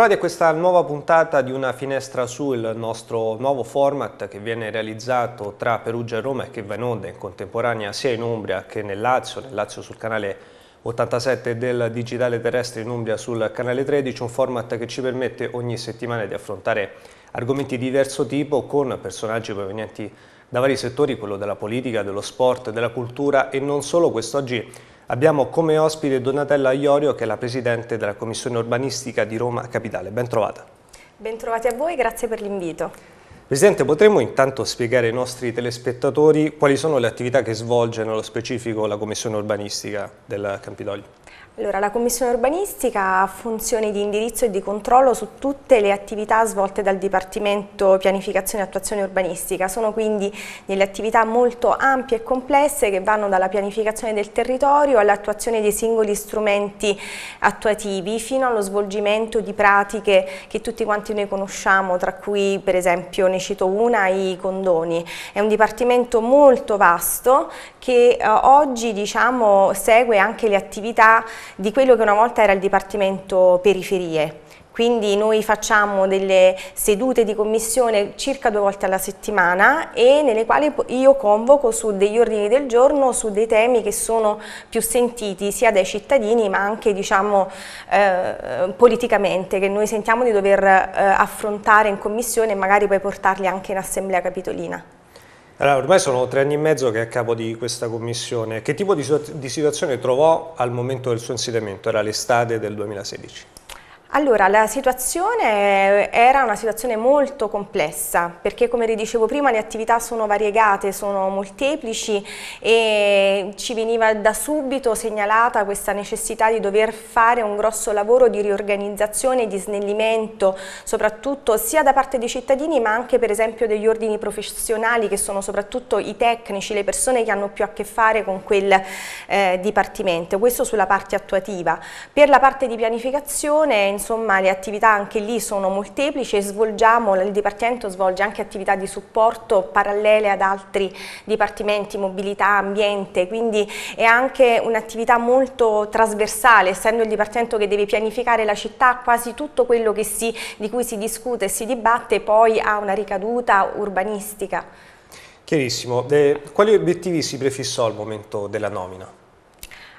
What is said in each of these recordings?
Bentrovati a questa nuova puntata di una finestra su, il nostro nuovo format che viene realizzato tra Perugia e Roma e che va in onda in contemporanea sia in Umbria che nel Lazio, nel Lazio sul canale 87 del Digitale Terrestre in Umbria sul canale 13, un format che ci permette ogni settimana di affrontare argomenti di diverso tipo con personaggi provenienti da vari settori, quello della politica, dello sport, della cultura e non solo. Quest'oggi Abbiamo come ospite Donatella Iorio che è la Presidente della Commissione Urbanistica di Roma Capitale. Ben trovata. Ben trovati a voi, grazie per l'invito. Presidente, potremmo intanto spiegare ai nostri telespettatori quali sono le attività che svolge nello specifico la Commissione Urbanistica del Campidoglio? Allora, la Commissione Urbanistica ha funzioni di indirizzo e di controllo su tutte le attività svolte dal Dipartimento Pianificazione e Attuazione Urbanistica. Sono quindi delle attività molto ampie e complesse che vanno dalla pianificazione del territorio all'attuazione dei singoli strumenti attuativi fino allo svolgimento di pratiche che tutti quanti noi conosciamo, tra cui per esempio ne cito una, i condoni. È un dipartimento molto vasto che eh, oggi diciamo, segue anche le attività di quello che una volta era il Dipartimento Periferie. Quindi noi facciamo delle sedute di commissione circa due volte alla settimana e nelle quali io convoco su degli ordini del giorno, su dei temi che sono più sentiti sia dai cittadini ma anche diciamo, eh, politicamente, che noi sentiamo di dover eh, affrontare in commissione e magari poi portarli anche in assemblea capitolina. Allora, ormai sono tre anni e mezzo che è a capo di questa commissione. Che tipo di, di situazione trovò al momento del suo insediamento? Era l'estate del 2016. Allora, la situazione era una situazione molto complessa perché come dicevo prima le attività sono variegate, sono molteplici e ci veniva da subito segnalata questa necessità di dover fare un grosso lavoro di riorganizzazione di snellimento soprattutto sia da parte dei cittadini ma anche per esempio degli ordini professionali che sono soprattutto i tecnici, le persone che hanno più a che fare con quel eh, dipartimento, questo sulla parte attuativa. Per la parte di pianificazione insomma le attività anche lì sono molteplici e svolgiamo, il Dipartimento svolge anche attività di supporto parallele ad altri dipartimenti, mobilità, ambiente, quindi è anche un'attività molto trasversale, essendo il Dipartimento che deve pianificare la città, quasi tutto quello si, di cui si discute e si dibatte poi ha una ricaduta urbanistica. Chiarissimo. De, quali obiettivi si prefissò al momento della nomina?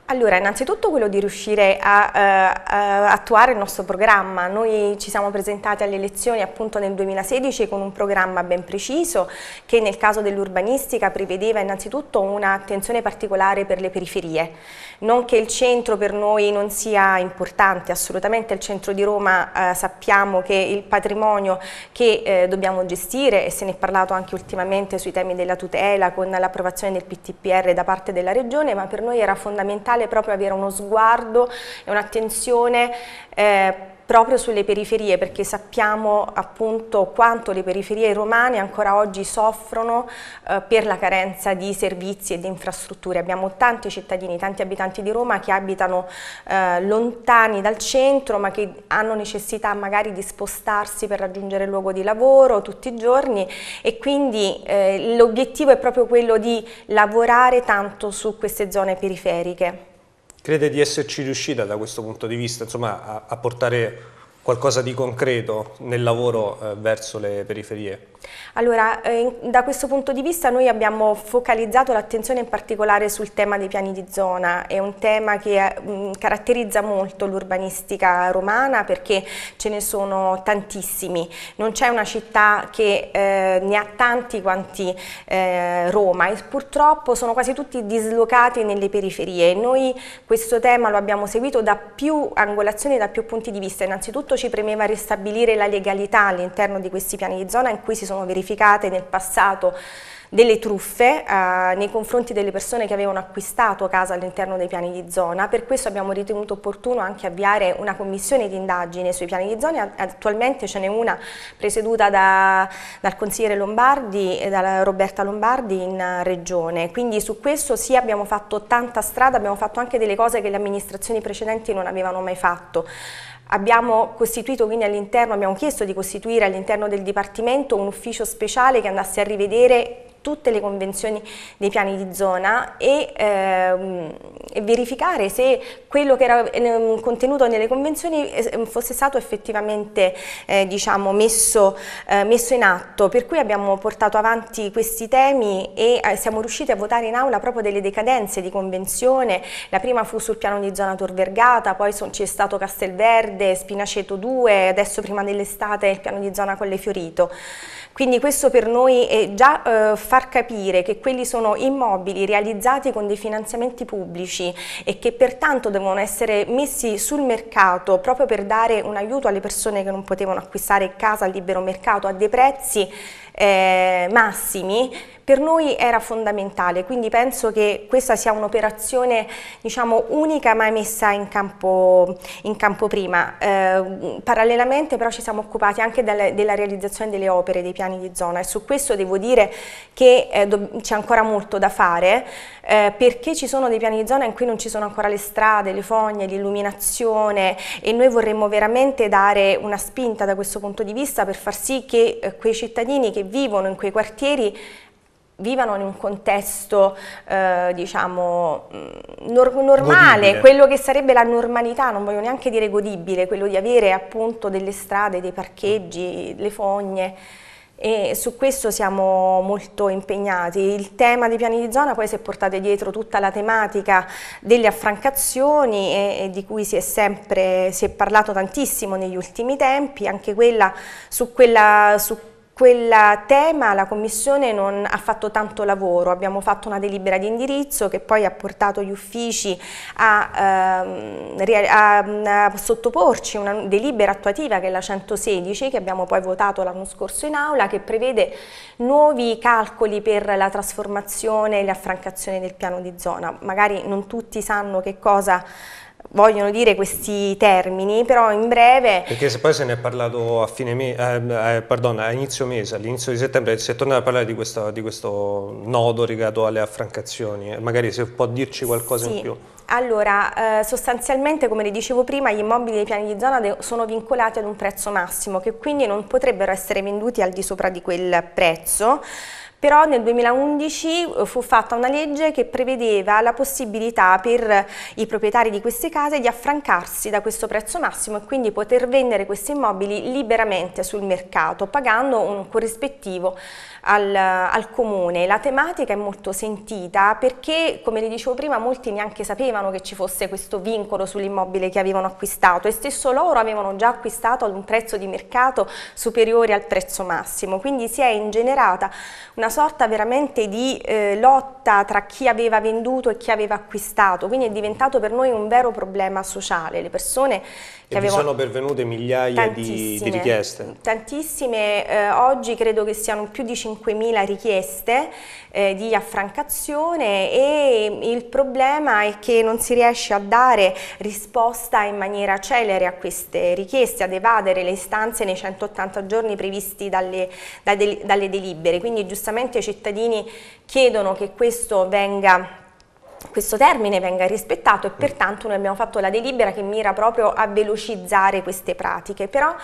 Allora, innanzitutto quello di riuscire a, eh, a, attuare il nostro programma. Noi ci siamo presentati alle elezioni appunto nel 2016 con un programma ben preciso che nel caso dell'urbanistica prevedeva innanzitutto un'attenzione particolare per le periferie. Non che il centro per noi non sia importante, assolutamente il centro di Roma eh, sappiamo che il patrimonio che eh, dobbiamo gestire e se ne è parlato anche ultimamente sui temi della tutela con l'approvazione del PTPR da parte della Regione, ma per noi era fondamentale fondamentale proprio avere uno sguardo e un'attenzione eh, proprio sulle periferie perché sappiamo appunto quanto le periferie romane ancora oggi soffrono eh, per la carenza di servizi e di infrastrutture. Abbiamo tanti cittadini, tanti abitanti di Roma che abitano eh, lontani dal centro ma che hanno necessità magari di spostarsi per raggiungere il luogo di lavoro tutti i giorni e quindi eh, l'obiettivo è proprio quello di lavorare tanto su queste zone periferiche. Crede di esserci riuscita da questo punto di vista insomma, a, a portare qualcosa di concreto nel lavoro eh, verso le periferie? Allora, eh, da questo punto di vista noi abbiamo focalizzato l'attenzione in particolare sul tema dei piani di zona, è un tema che eh, caratterizza molto l'urbanistica romana perché ce ne sono tantissimi, non c'è una città che eh, ne ha tanti quanti eh, Roma e purtroppo sono quasi tutti dislocati nelle periferie. Noi questo tema lo abbiamo seguito da più angolazioni, da più punti di vista, innanzitutto ci premeva ristabilire la legalità all'interno di questi piani di zona in cui si sono verificate nel passato delle truffe eh, nei confronti delle persone che avevano acquistato casa all'interno dei piani di zona, per questo abbiamo ritenuto opportuno anche avviare una commissione di indagine sui piani di zona, attualmente ce n'è una presieduta da, dal consigliere Lombardi e da Roberta Lombardi in regione, quindi su questo sì abbiamo fatto tanta strada, abbiamo fatto anche delle cose che le amministrazioni precedenti non avevano mai fatto. Abbiamo costituito quindi all'interno, abbiamo chiesto di costituire all'interno del Dipartimento un ufficio speciale che andasse a rivedere tutte le convenzioni dei piani di zona e, ehm, e verificare se quello che era ehm, contenuto nelle convenzioni eh, fosse stato effettivamente eh, diciamo, messo, eh, messo, in atto, per cui abbiamo portato avanti questi temi e eh, siamo riusciti a votare in aula proprio delle decadenze di convenzione, la prima fu sul piano di zona Tor Vergata, poi c'è stato Castelverde, Spinaceto 2, adesso prima dell'estate il piano di zona Colle Fiorito. Quindi questo per noi è già eh, far capire che quelli sono immobili realizzati con dei finanziamenti pubblici e che pertanto devono essere messi sul mercato proprio per dare un aiuto alle persone che non potevano acquistare casa al libero mercato a dei prezzi eh, massimi per noi era fondamentale, quindi penso che questa sia un'operazione diciamo, unica mai messa in campo, in campo prima. Eh, parallelamente però ci siamo occupati anche delle, della realizzazione delle opere, dei piani di zona e su questo devo dire che eh, c'è ancora molto da fare eh, perché ci sono dei piani di zona in cui non ci sono ancora le strade, le fogne, l'illuminazione e noi vorremmo veramente dare una spinta da questo punto di vista per far sì che eh, quei cittadini che vivono in quei quartieri vivano in un contesto eh, diciamo mm, nor normale, godibile. quello che sarebbe la normalità, non voglio neanche dire godibile, quello di avere appunto delle strade, dei parcheggi, le fogne e su questo siamo molto impegnati. Il tema dei piani di zona poi si è portato dietro tutta la tematica delle affrancazioni e, e di cui si è sempre si è parlato tantissimo negli ultimi tempi, anche quella su quella su quel tema la Commissione non ha fatto tanto lavoro, abbiamo fatto una delibera di indirizzo che poi ha portato gli uffici a, ehm, a, a sottoporci una delibera attuativa che è la 116 che abbiamo poi votato l'anno scorso in aula che prevede nuovi calcoli per la trasformazione e l'affrancazione del piano di zona. Magari non tutti sanno che cosa vogliono dire questi termini, però in breve... Perché se poi se ne è parlato a, fine me, eh, eh, pardon, a inizio mese, all'inizio di settembre, si è tornato a parlare di questo, di questo nodo legato alle affrancazioni, magari se può dirci qualcosa sì. in più. Allora, eh, sostanzialmente, come le dicevo prima, gli immobili dei piani di zona sono vincolati ad un prezzo massimo, che quindi non potrebbero essere venduti al di sopra di quel prezzo, però nel 2011 eh, fu fatta una legge che prevedeva la possibilità per i proprietari di queste case di affrancarsi da questo prezzo massimo e quindi poter vendere questi immobili liberamente sul mercato pagando un corrispettivo al, al, comune. La tematica è molto sentita perché, come le dicevo prima, molti neanche sapevano che ci fosse questo vincolo sull'immobile che avevano acquistato e stesso loro avevano già acquistato ad un prezzo di mercato superiore al prezzo massimo, quindi si è ingenerata una sorta veramente di eh, lotta tra chi aveva venduto e chi aveva acquistato, quindi è diventato per noi un vero problema sociale. Le persone e avevano... sono pervenute migliaia di, di, richieste? Tantissime, eh, oggi credo che siano più di 5.000 richieste eh, di affrancazione e il problema è che non si riesce a dare risposta in maniera celere a queste richieste, ad evadere le istanze nei 180 giorni previsti dalle, dalle delibere, quindi giustamente i cittadini chiedono che questo venga questo termine venga rispettato e pertanto noi abbiamo fatto la delibera che mira proprio a velocizzare queste pratiche. Però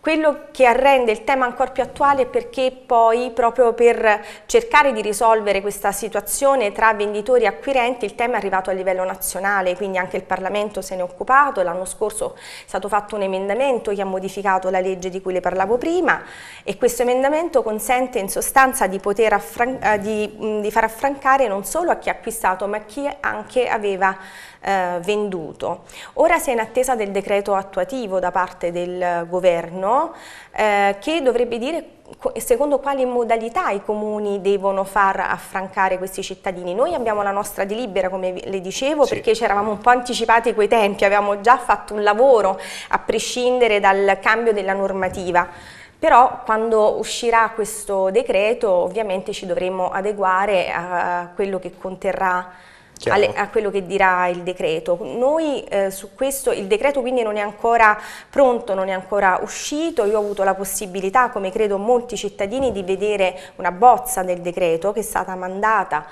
quello che rende il tema ancora più attuale è perché poi proprio per cercare di risolvere questa situazione tra venditori e acquirenti il tema è arrivato a livello nazionale, quindi anche il Parlamento se ne è occupato, l'anno scorso è stato fatto un emendamento che ha modificato la legge di cui le parlavo prima e questo emendamento consente in sostanza di, eh, di, di far affrancare non solo a chi ha acquistato ma a chi anche aveva eh, venduto. Ora si è in attesa del decreto attuativo da parte del governo eh, che dovrebbe dire secondo quali modalità i comuni devono far affrancare questi cittadini. Noi abbiamo la nostra delibera, come le dicevo, sì. perché ci eravamo un po' anticipati quei tempi, avevamo già fatto un lavoro a prescindere dal cambio della normativa. Però quando uscirà questo decreto ovviamente ci dovremo adeguare a quello che conterrà alle, a quello che dirà il decreto. Noi eh, su questo, il decreto quindi non è ancora pronto, non è ancora uscito, io ho avuto la possibilità, come credo molti cittadini, di vedere una bozza del decreto che è stata mandata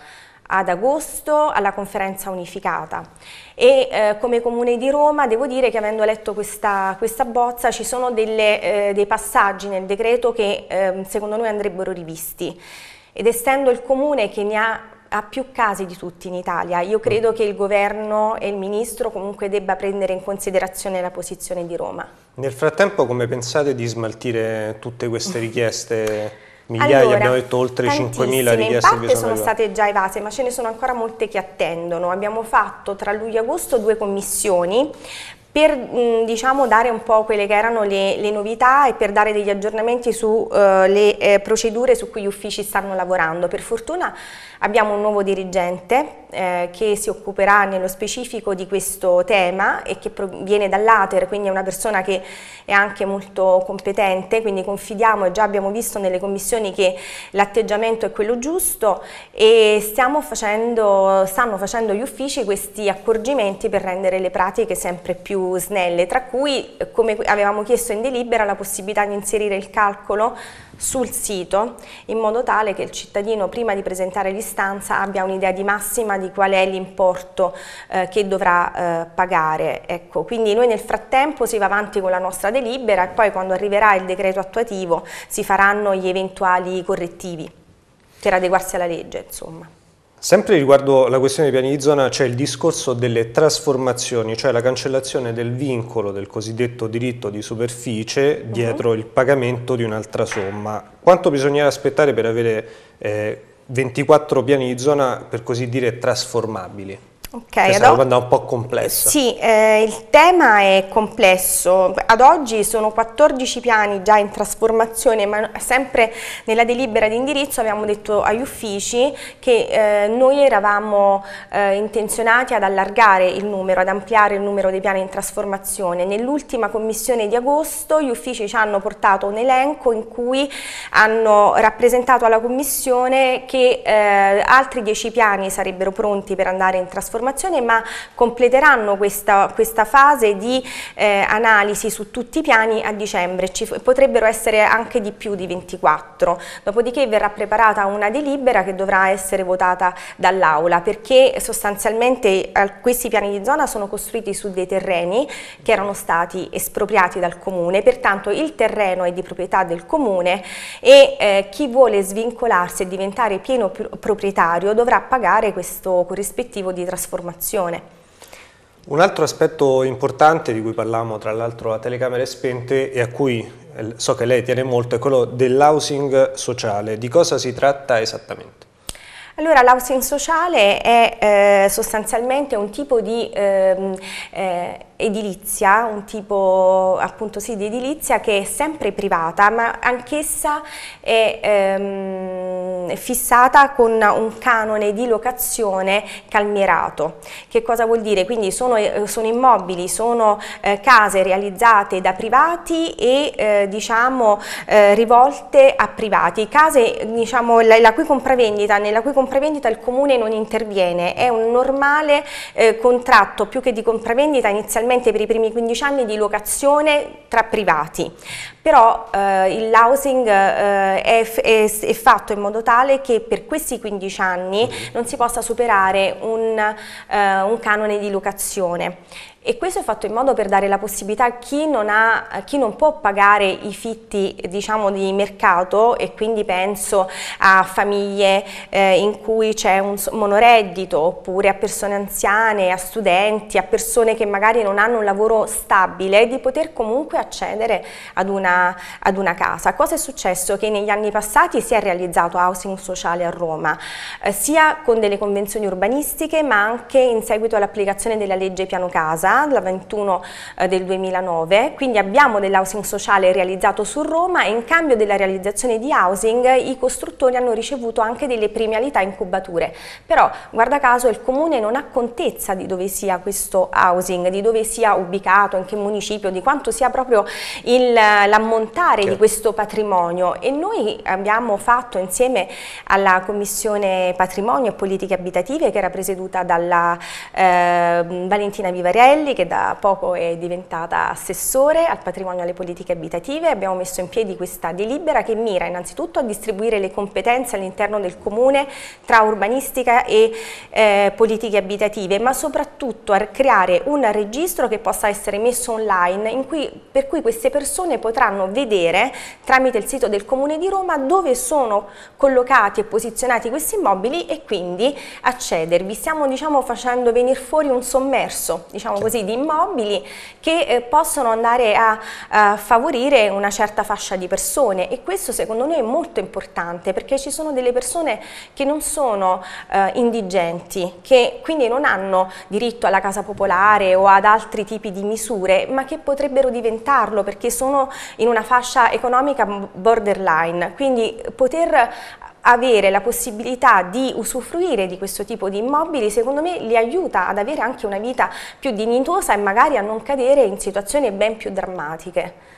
ad agosto alla conferenza unificata. E eh, come Comune di Roma devo dire che avendo letto questa, questa bozza ci sono delle, eh, dei passaggi nel decreto che eh, secondo noi andrebbero rivisti. Ed essendo il comune che ne ha ha più casi di tutti in Italia. Io credo che il governo e il ministro comunque debba prendere in considerazione la posizione di Roma. Nel frattempo come pensate di smaltire tutte queste richieste? Migliaia, allora, abbiamo detto oltre 5.000 richieste. In parte sono state già evase, ma ce ne sono ancora molte che attendono. Abbiamo fatto tra luglio e agosto due commissioni per mh, diciamo, dare un po' quelle che erano le, le, novità e per dare degli aggiornamenti sulle uh, eh, procedure su cui gli uffici stanno lavorando. Per fortuna abbiamo un nuovo dirigente eh, che si occuperà nello specifico di questo tema e che viene dall'Ater, quindi è una persona che è anche molto competente, quindi confidiamo e già abbiamo visto nelle commissioni che l'atteggiamento è quello giusto e facendo, stanno facendo gli uffici questi accorgimenti per rendere le pratiche sempre più snelle, tra cui, come avevamo chiesto in delibera, la possibilità di inserire il calcolo sul sito in modo tale che il cittadino prima di presentare l'istanza abbia un'idea di massima di qual è l'importo eh, che dovrà eh, pagare. Ecco, quindi noi nel frattempo si va avanti con la nostra delibera e poi quando arriverà il decreto attuativo si faranno gli eventuali correttivi per adeguarsi alla legge. Insomma. Sempre riguardo la questione dei piani di zona c'è il discorso delle trasformazioni, cioè la cancellazione del vincolo del cosiddetto diritto di superficie mhm. dietro uh -huh. il pagamento di un'altra somma. Quanto bisognerà aspettare per avere eh, 24 piani di zona per così dire trasformabili? Ok, Questa è una domanda un po' complessa. Sì, eh, il tema è complesso. Ad oggi sono 14 piani già in trasformazione, ma sempre nella delibera di indirizzo abbiamo detto agli uffici che eh, noi eravamo eh, intenzionati ad allargare il numero, ad ampliare il numero dei piani in trasformazione. Nell'ultima commissione di agosto gli uffici ci hanno portato un elenco in cui hanno rappresentato alla commissione che eh, altri 10 piani sarebbero pronti per andare in trasformazione trasformazione ma completeranno questa, questa fase di eh, analisi su tutti i piani a dicembre, Ci, potrebbero essere anche di più di 24, dopodiché verrà preparata una delibera che dovrà essere votata dall'Aula perché sostanzialmente questi piani di zona sono costruiti su dei terreni che erano stati espropriati dal comune, pertanto il terreno è di proprietà del comune e eh, chi vuole svincolarsi e diventare pieno proprietario dovrà pagare questo corrispettivo di trasformazione trasformazione. Un altro aspetto importante di cui parlavamo tra l'altro a telecamere spente e a cui eh, so che lei tiene molto è quello dell'housing sociale. Di cosa si tratta esattamente? Allora l'housing sociale è eh, sostanzialmente un tipo di ehm, eh, edilizia, un tipo appunto sì di edilizia che è sempre privata ma anch'essa è ehm, fissata con un canone di locazione calmierato. Che cosa vuol dire? Quindi sono, eh, sono immobili, sono eh, case realizzate da privati e eh, diciamo eh, rivolte a privati, case diciamo la, la cui compravendita, nella cui compravendita il comune non interviene, è un normale eh, contratto più che di compravendita inizialmente inizialmente per i primi 15 anni di locazione tra privati, però eh, il housing eh, è, è, è, fatto in modo tale che per questi 15 anni mm-hmm. non si possa superare un, eh, un canone di locazione e questo è fatto in modo per dare la possibilità a chi non, ha, chi non può pagare i fitti diciamo, di mercato e quindi penso a famiglie eh, in cui c'è un monoreddito oppure a persone anziane, a studenti, a persone che magari non hanno un lavoro stabile di poter comunque accedere ad una, ad una casa. Cosa è successo? Che negli anni passati si è realizzato housing sociale a Roma eh, sia con delle convenzioni urbanistiche ma anche in seguito all'applicazione della legge piano casa la 21 eh, del 2009, quindi abbiamo dell'housing sociale realizzato su Roma e in cambio della realizzazione di housing i costruttori hanno ricevuto anche delle premialità incubature, però guarda caso il comune non ha contezza di dove sia questo housing, di dove sia ubicato, in che municipio, di quanto sia proprio l'ammontare di questo patrimonio. E noi abbiamo fatto insieme alla Commissione Patrimonio e Politiche Abitative che era presieduta dalla eh, Valentina Vivarelli Martelli che da poco è diventata assessore al patrimonio alle politiche abitative. Abbiamo messo in piedi questa delibera che mira innanzitutto a distribuire le competenze all'interno del comune tra urbanistica e eh, politiche abitative, ma soprattutto a creare un registro che possa essere messo online cui, per cui queste persone potranno vedere tramite il sito del Comune di Roma dove sono collocati e posizionati questi immobili e quindi accedervi. Stiamo diciamo, facendo venire fuori un sommerso diciamo così, di immobili che eh, possono andare a, favorire una certa fascia di persone. E questo secondo noi è molto importante perché ci sono delle persone che non sono eh, indigenti, che quindi non hanno diritto alla casa popolare o ad altri tipi di misure ma che potrebbero diventarlo perché sono in una fascia economica borderline, quindi poter avere la possibilità di usufruire di questo tipo di immobili secondo me li aiuta ad avere anche una vita più dignitosa e magari a non cadere in situazioni ben più drammatiche.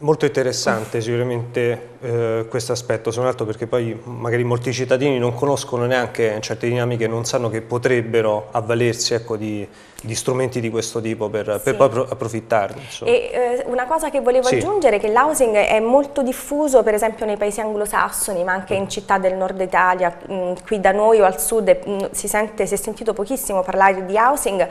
Molto interessante sicuramente eh, questo aspetto, soprattutto perché poi magari molti cittadini non conoscono neanche certe dinamiche, non sanno che potrebbero avvalersi ecco, di, di, strumenti di questo tipo per, sì. per poi approfittarne. E, eh, una cosa che volevo sì. aggiungere è che l'housing è molto diffuso per esempio nei paesi anglosassoni ma anche in città del nord Italia, mh, mm, qui da noi o al sud mh, si, sente, si è sentito pochissimo parlare di housing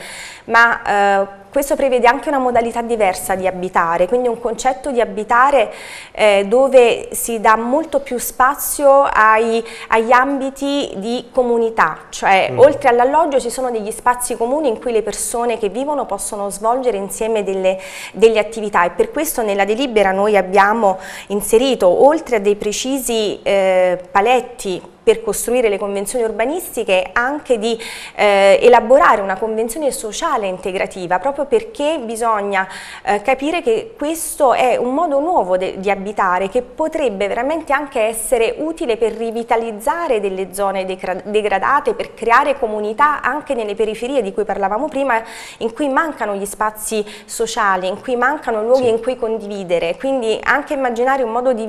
ma eh, questo prevede anche una modalità diversa di abitare, quindi un concetto di abitare eh, dove si dà molto più spazio ai, agli ambiti di comunità, cioè mm. oltre all'alloggio ci sono degli spazi comuni in cui le persone che vivono possono svolgere insieme delle, delle attività e per questo nella delibera noi abbiamo inserito oltre a dei precisi eh, paletti per costruire le convenzioni urbanistiche anche di eh, elaborare una convenzione sociale integrativa proprio perché bisogna eh, capire che questo è un modo nuovo di abitare che potrebbe veramente anche essere utile per rivitalizzare delle zone degradate, per creare comunità anche nelle periferie di cui parlavamo prima in cui mancano gli spazi sociali, in cui mancano luoghi sì. in cui condividere, quindi anche immaginare un modo di,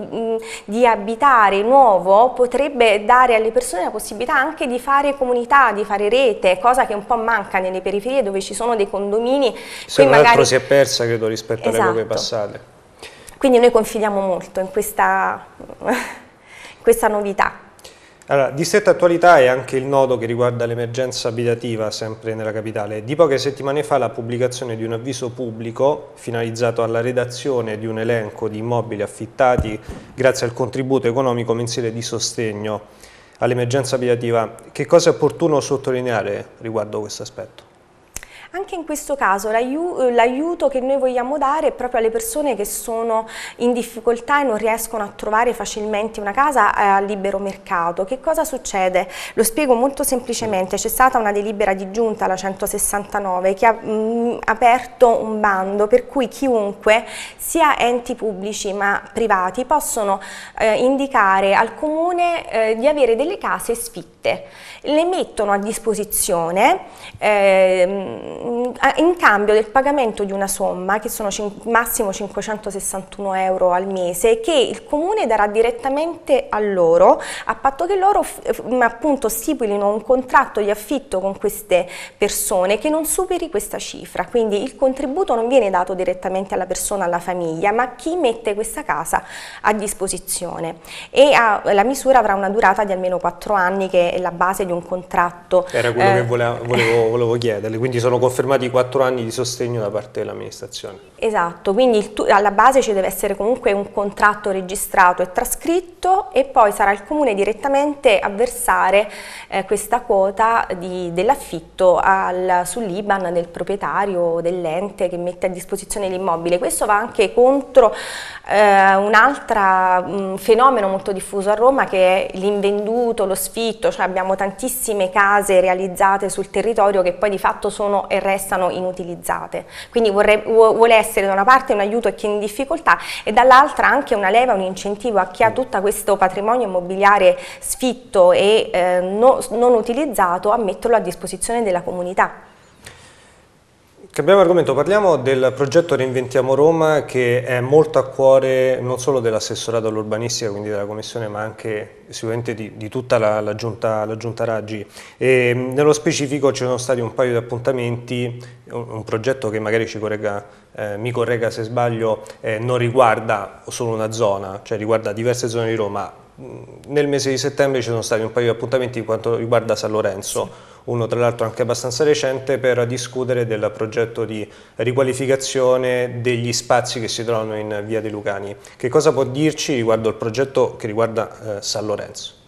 di abitare nuovo potrebbe dare dare alle persone la possibilità anche di fare comunità, di fare rete, cosa che un po' manca nelle periferie dove ci sono dei condomini. Se non altro si è persa credo rispetto esatto. alle epoche passate. Quindi noi confidiamo molto in questa, questa novità. Allora, di stretta attualità è anche il nodo che riguarda l'emergenza abitativa sempre nella capitale. Di poche settimane fa la pubblicazione di un avviso pubblico finalizzato alla redazione di un elenco di immobili affittati grazie al contributo economico mensile di sostegno all'emergenza abitativa, che cosa è opportuno sottolineare riguardo questo aspetto? Anche in questo caso l'aiuto che noi vogliamo dare è proprio alle persone che sono in difficoltà e non riescono a trovare facilmente una casa a libero mercato. Che cosa succede? Lo spiego molto semplicemente, c'è stata una delibera di giunta, la 169, che ha mh, mm, aperto un bando per cui chiunque, sia enti pubblici ma privati, possono eh, indicare al comune eh, di avere delle case sfitte. Le mettono a disposizione eh, in cambio del pagamento di una somma che sono massimo 561 euro al mese che il comune darà direttamente a loro a patto che loro appunto stipulino un contratto di affitto con queste persone che non superi questa cifra. Quindi il contributo non viene dato direttamente alla persona, alla famiglia ma a chi mette questa casa a disposizione. E a, la misura avrà una durata di almeno 4 anni che è la base di un contratto era quello eh, che volevo, volevo, volevo chiederle. Quindi sono confermati quattro anni di sostegno da parte dell'amministrazione. Esatto, quindi alla base ci deve essere comunque un contratto registrato e trascritto e poi sarà il comune direttamente a versare eh, questa quota dell'affitto sull'IBAN del proprietario dell'ente che mette a disposizione l'immobile. Questo va anche contro eh, un altro fenomeno molto diffuso a Roma che è l'invenduto, lo sfitto, cioè abbiamo tantissime case realizzate sul territorio che poi di fatto sono e restano inutilizzate. Quindi vorrei, vuole essere da una parte un aiuto a chi è in difficoltà e dall'altra anche una leva, un incentivo a chi ha tutto questo patrimonio immobiliare sfitto e eh, no, non utilizzato a metterlo a disposizione della comunità. Cambiamo argomento, parliamo del progetto Reinventiamo Roma che è molto a cuore non solo dell'assessorato all'urbanistica, quindi della Commissione, ma anche sicuramente di, di tutta la, la, giunta, la, giunta, Raggi. E, nello specifico ci sono stati un paio di appuntamenti, un, un progetto che magari ci corregga, eh, mi corregga se sbaglio, eh, non riguarda solo una zona, cioè riguarda diverse zone di Roma. Nel mese di settembre ci sono stati un paio di appuntamenti in quanto riguarda San Lorenzo. Sì uno tra l'altro anche abbastanza recente, per discutere del progetto di riqualificazione degli spazi che si trovano in via dei Lucani. Che cosa può dirci riguardo il progetto che riguarda eh, San Lorenzo?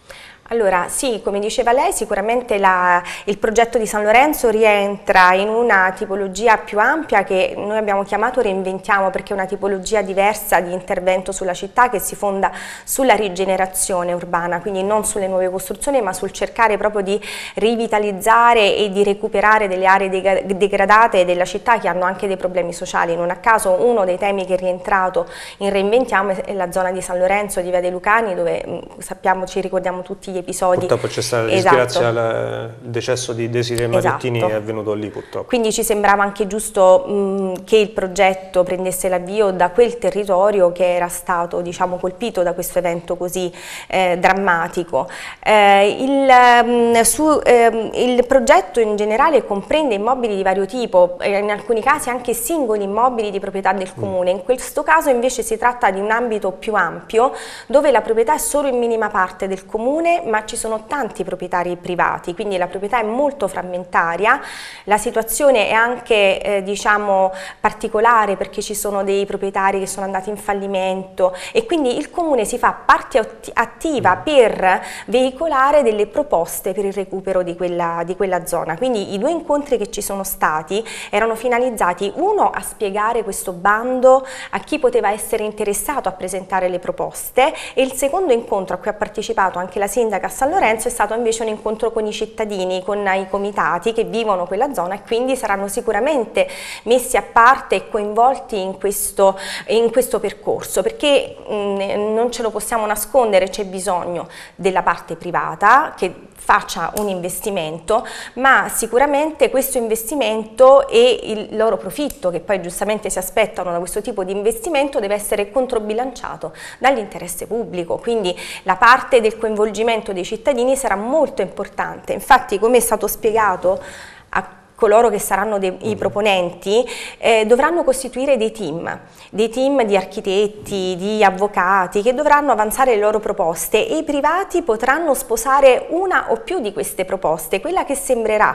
Allora sì, come diceva lei, sicuramente la, il progetto di San Lorenzo rientra in una tipologia più ampia che noi abbiamo chiamato Reinventiamo perché è una tipologia diversa di intervento sulla città che si fonda sulla rigenerazione urbana, quindi non sulle nuove costruzioni ma sul cercare proprio di rivitalizzare e di recuperare delle aree degradate della città che hanno anche dei problemi sociali. Non a caso uno dei temi che è rientrato in Reinventiamo è la zona di San Lorenzo, di Via dei Lucani, dove sappiamo, ci ricordiamo tutti gli episodi. Purtroppo c'è stata la esatto. disgrazia, il decesso di Desiree Marittini esatto. è avvenuto lì purtroppo. Quindi ci sembrava anche giusto mh, che il progetto prendesse l'avvio da quel territorio che era stato diciamo, colpito da questo evento così eh, drammatico. Eh, il, mh, su, eh, il, progetto in generale comprende immobili di vario tipo, in alcuni casi anche singoli immobili di proprietà del mm. comune, in questo caso invece si tratta di un ambito più ampio dove la proprietà è solo in minima parte del comune ma ci sono tanti proprietari privati, quindi la proprietà è molto frammentaria, la situazione è anche eh, diciamo, particolare perché ci sono dei proprietari che sono andati in fallimento e quindi il comune si fa parte attiva per veicolare delle proposte per il recupero di quella, di quella zona. Quindi i due incontri che ci sono stati erano finalizzati uno a spiegare questo bando a chi poteva essere interessato a presentare le proposte e il secondo incontro a cui ha partecipato anche la sindaca sindaca a San Lorenzo è stato invece un incontro con i cittadini, con i comitati che vivono quella zona e quindi saranno sicuramente messi a parte e coinvolti in questo, in questo percorso perché mh, non ce lo possiamo nascondere, c'è bisogno della parte privata che faccia un investimento, ma sicuramente questo investimento e il loro profitto, che poi giustamente si aspettano da questo tipo di investimento, deve essere controbilanciato dall'interesse pubblico, quindi la parte del coinvolgimento dei cittadini sarà molto importante. Infatti, come è stato spiegato a coloro che saranno dei, i mm. proponenti eh, dovranno costituire dei team, dei team di architetti, di avvocati che dovranno avanzare le loro proposte e i privati potranno sposare una o più di queste proposte, quella che sembrerà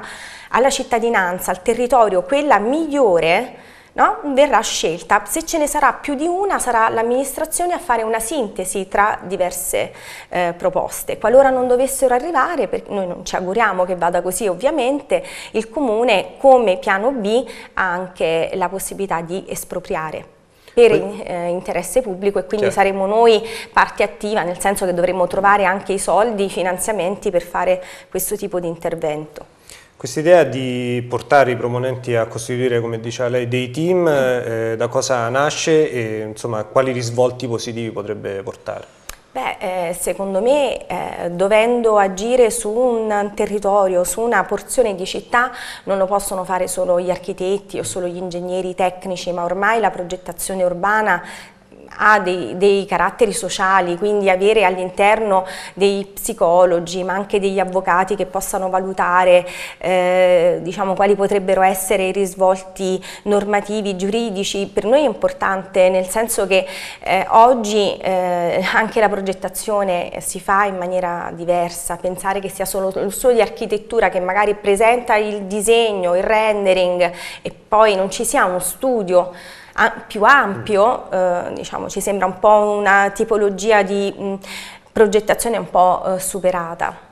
alla cittadinanza, al territorio, quella migliore no? verrà scelta. Se ce ne sarà più di una sarà l'amministrazione a fare una sintesi tra diverse eh, proposte. Qualora non dovessero arrivare, noi non ci auguriamo che vada così ovviamente, il Comune come piano B ha anche la possibilità di espropriare per eh, interesse pubblico e quindi certo. saremo noi parte attiva nel senso che dovremo trovare anche i soldi, i finanziamenti per fare questo tipo di intervento. Questa idea di portare i proponenti a costituire, come diceva lei, dei team, eh, da cosa nasce e insomma, quali risvolti positivi potrebbe portare? Beh, eh, secondo me eh, dovendo agire su un territorio, su una porzione di città non lo possono fare solo gli architetti o solo gli ingegneri tecnici, ma ormai la progettazione urbana ha dei, dei caratteri sociali, quindi avere all'interno dei psicologi ma anche degli avvocati che possano valutare eh, diciamo, quali potrebbero essere i risvolti normativi, giuridici, per noi è importante nel senso che eh, oggi eh, anche la progettazione si fa in maniera diversa, pensare che sia solo, solo di architettura che magari presenta il disegno, il rendering e poi non ci sia uno studio più ampio, eh, diciamo, ci sembra un po' una tipologia di mh, progettazione un po' eh, superata.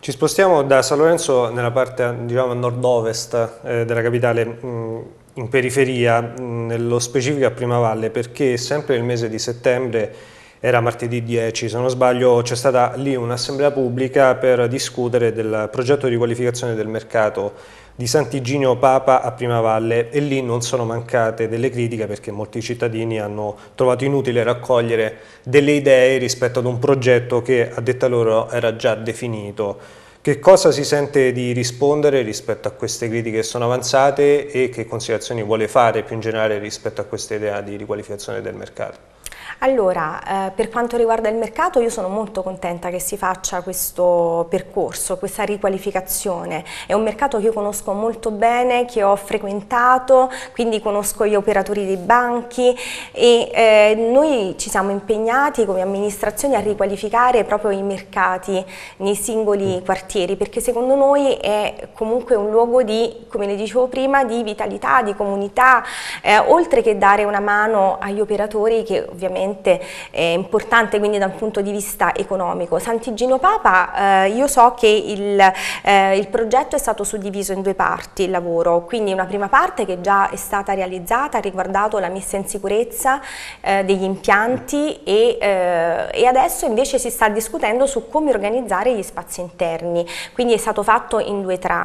Ci spostiamo da San Lorenzo nella parte diciamo, nord-ovest eh, della capitale, mh, in periferia, mh, nello specifico a Prima Valle, perché sempre nel mese di settembre era martedì 10, se non sbaglio c'è stata lì un'assemblea pubblica per discutere del progetto di qualificazione del mercato di Sant'Iginio Papa a Primavalle e lì non sono mancate delle critiche perché molti cittadini hanno trovato inutile raccogliere delle idee rispetto ad un progetto che a detta loro era già definito. Che cosa si sente di rispondere rispetto a queste critiche che sono avanzate e che considerazioni vuole fare più in generale rispetto a questa idea di riqualificazione del mercato? Allora, eh, per quanto riguarda il mercato io sono molto contenta che si faccia questo percorso, questa riqualificazione. È un mercato che io conosco molto bene, che ho frequentato, quindi conosco gli operatori dei banchi e eh, noi ci siamo impegnati come amministrazione a riqualificare proprio i mercati nei singoli mm. quartieri perché secondo noi è comunque un luogo di, come le dicevo prima, di vitalità, di comunità, eh, oltre che dare una mano agli operatori che ovviamente estremamente eh, importante quindi dal punto di vista economico. Sant'Igino Papa, eh, io so che il, eh, il, progetto è stato suddiviso in due parti, il lavoro, quindi una prima parte che già è stata realizzata ha riguardato la messa in sicurezza eh, degli impianti e, eh, e adesso invece si sta discutendo su come organizzare gli spazi interni, quindi è stato fatto in due tranche.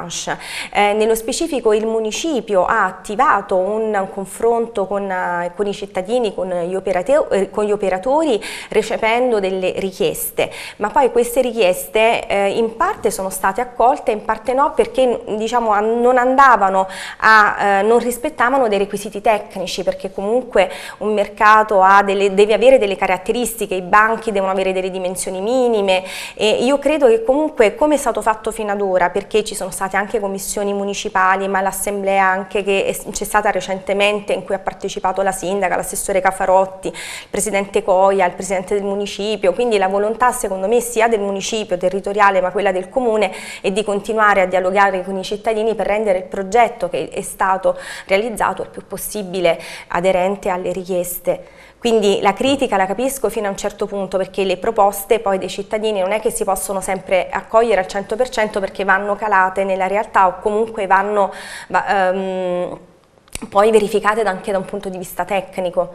Eh, nello specifico il municipio ha attivato un, un confronto con, con, i cittadini, con gli operatori, con gli operatori recependo delle richieste, ma poi queste richieste eh, in parte sono state accolte, in parte no perché diciamo, non andavano a, eh, non rispettavano dei requisiti tecnici perché comunque un mercato delle, deve avere delle caratteristiche, i banchi devono avere delle dimensioni minime e io credo che comunque come è stato fatto fino ad ora perché ci sono state anche commissioni municipali ma l'assemblea anche che c'è stata recentemente in cui ha partecipato la sindaca, l'assessore Cafarotti, il presidente Coia, il presidente del municipio, quindi la volontà secondo me sia del municipio territoriale ma quella del comune è di continuare a dialogare con i cittadini per rendere il progetto che è stato realizzato il più possibile aderente alle richieste. Quindi la critica la capisco fino a un certo punto perché le proposte poi dei cittadini non è che si possono sempre accogliere al 100% perché vanno calate nella realtà o comunque vanno um, poi verificate anche da un punto di vista tecnico.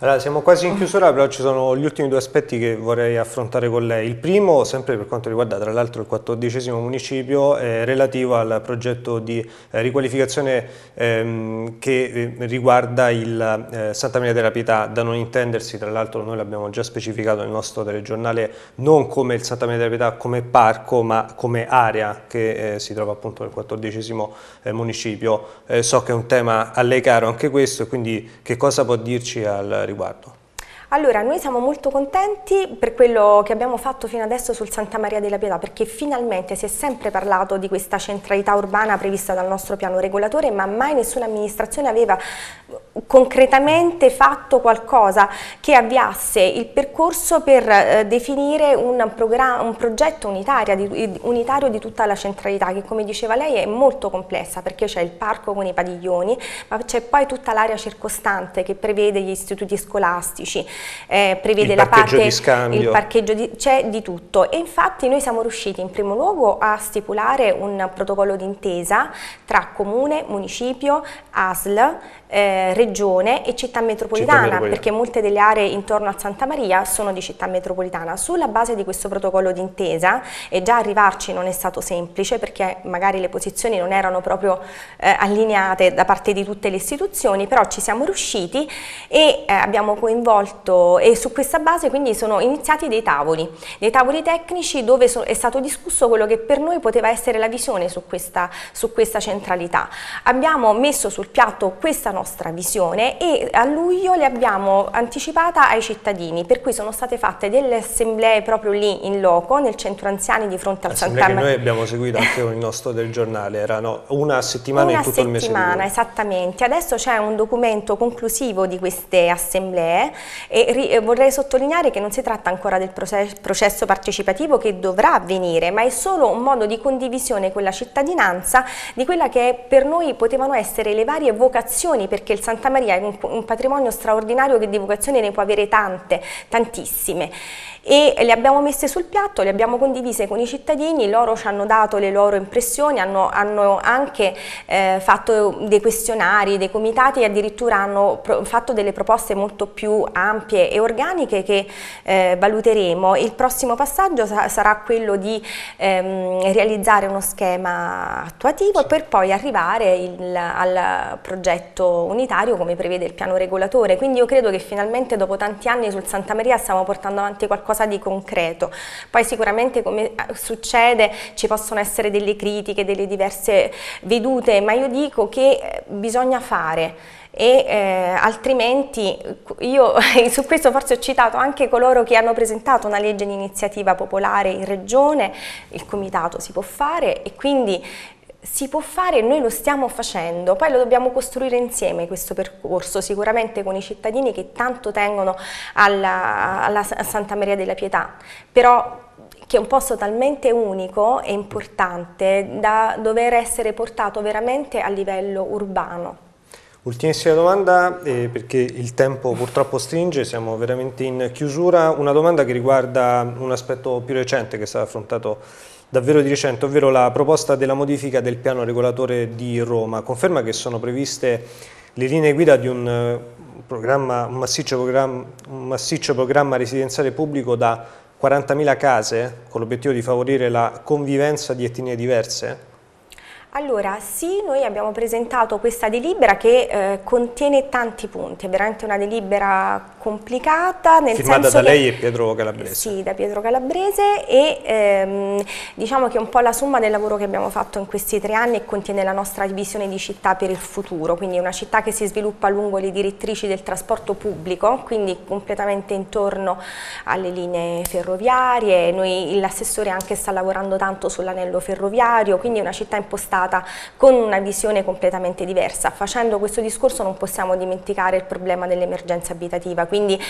Allora, siamo quasi in chiusura, però ci sono gli ultimi due aspetti che vorrei affrontare con lei. Il primo, sempre per quanto riguarda tra l'altro il quattordicesimo municipio, è relativo al progetto di eh, riqualificazione ehm, che eh, riguarda il eh, Santa Maria della Pietà, da non intendersi, tra l'altro noi l'abbiamo già specificato nel nostro telegiornale, non come il Santa Maria della Pietà come parco, ma come area che eh, si trova appunto nel quattordicesimo eh, municipio. So che è un tema a lei caro anche questo, quindi che cosa può dirci al riguardo? Allora, noi siamo molto contenti per quello che abbiamo fatto fino adesso sul Santa Maria della Pietà, perché finalmente si è sempre parlato di questa centralità urbana prevista dal nostro piano regolatore, ma mai nessuna amministrazione aveva concretamente fatto qualcosa che avviasse il percorso per eh, definire un, un progetto di, unitario di tutta la centralità, che come diceva lei è molto complessa, perché c'è il parco con i padiglioni, ma c'è poi tutta l'area circostante che prevede gli istituti scolastici, eh, prevede il la parte, di scambio. il parcheggio di c'è di tutto e infatti noi siamo riusciti in primo luogo a stipulare un protocollo d'intesa tra comune, municipio, ASL, eh, regione e città metropolitana, città metropolitana, perché molte delle aree intorno a Santa Maria sono di città metropolitana. Sulla base di questo protocollo d'intesa, e già arrivarci non è stato semplice perché magari le posizioni non erano proprio eh, allineate da parte di tutte le istituzioni, però ci siamo riusciti e eh, abbiamo coinvolto e su questa base quindi sono iniziati dei tavoli, dei tavoli tecnici dove so, è stato discusso quello che per noi poteva essere la visione su questa, su questa centralità. Abbiamo messo sul piatto questa nostra visione e a luglio le abbiamo anticipata ai cittadini, per cui sono state fatte delle assemblee proprio lì in loco, nel centro anziani di fronte al Santa Maria. noi abbiamo seguito anche con il nostro del giornale, erano una settimana una in tutto il mese. Una settimana, esattamente. Adesso c'è un documento conclusivo di queste assemblee e vorrei sottolineare che non si tratta ancora del processo partecipativo che dovrà avvenire, ma è solo un modo di condivisione con la cittadinanza di quella che per noi potevano essere le varie vocazioni perché il Santa Maria è un, un patrimonio straordinario che di vocazioni ne può avere tante, tantissime e le abbiamo messe sul piatto, le abbiamo condivise con i cittadini, loro ci hanno dato le loro impressioni, hanno, hanno anche eh, fatto dei questionari, dei comitati e addirittura hanno fatto delle proposte molto più ampie e organiche che eh, valuteremo. Il prossimo passaggio sa sarà quello di ehm, realizzare uno schema attuativo sì. per poi arrivare il, al progetto unitario come prevede il piano regolatore, quindi io credo che finalmente dopo tanti anni sul Santa Maria stiamo portando avanti qualcosa di concreto. Poi sicuramente come succede ci possono essere delle critiche, delle diverse vedute, ma io dico che eh, bisogna fare e eh, altrimenti io su questo forse ho citato anche coloro che hanno presentato una legge di iniziativa popolare in regione, il comitato si può fare e quindi si può fare e noi lo stiamo facendo, poi lo dobbiamo costruire insieme questo percorso, sicuramente con i cittadini che tanto tengono alla, alla Santa Maria della Pietà, però che è un posto talmente unico e importante da dover essere portato veramente a livello urbano. Ultimissima domanda, eh, perché il tempo purtroppo stringe, siamo veramente in chiusura, una domanda che riguarda un aspetto più recente che è stato affrontato davvero di recente, ovvero la proposta della modifica del piano regolatore di Roma. Conferma che sono previste le linee guida di un, eh, programma, un, massiccio, programma, un massiccio programma residenziale pubblico da 40.000 case con l'obiettivo di favorire la convivenza di etnie diverse? Allora, sì, noi abbiamo presentato questa delibera che eh, contiene tanti punti, è veramente una delibera complicata. Nel Firmata da lei e Pietro Calabrese. Sì, da Pietro Calabrese e ehm, diciamo che è un po' la somma del lavoro che abbiamo fatto in questi tre anni e contiene la nostra visione di città per il futuro, quindi una città che si sviluppa lungo le direttrici del trasporto pubblico, quindi completamente intorno alle linee ferroviarie, l'assessore anche sta lavorando tanto sull'anello ferroviario, quindi è una città impostata affrontata con una visione completamente diversa. Facendo questo discorso non possiamo dimenticare il problema dell'emergenza abitativa, quindi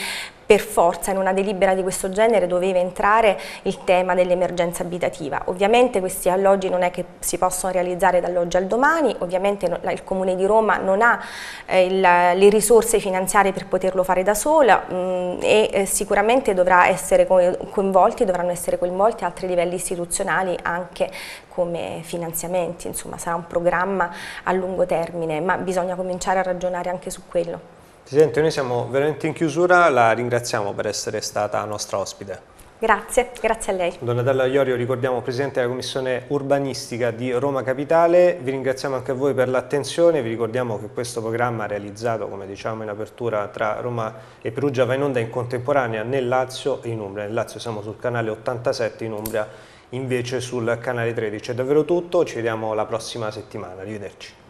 per forza in una delibera di questo genere doveva entrare il tema dell'emergenza abitativa. Ovviamente questi alloggi non è che si possono realizzare dall'oggi al domani, ovviamente il Comune di Roma non ha eh, le risorse finanziarie per poterlo fare da sola mm, e eh, sicuramente dovrà essere coinvolti, dovranno essere coinvolti altri livelli istituzionali anche come finanziamenti, insomma sarà un programma a lungo termine, ma bisogna cominciare a ragionare anche su quello. Presidente, noi siamo veramente in chiusura, la ringraziamo per essere stata nostra ospite. Grazie, grazie a lei. Donatella Iorio, ricordiamo Presidente della Commissione Urbanistica di Roma Capitale, vi ringraziamo anche a voi per l'attenzione, vi ricordiamo che questo programma realizzato, come diciamo in apertura, tra Roma e Perugia va in onda in contemporanea nel Lazio e in Umbria. Nel Lazio siamo sul canale 87, in Umbria invece sul canale 13. È davvero tutto, ci vediamo la prossima settimana, arrivederci.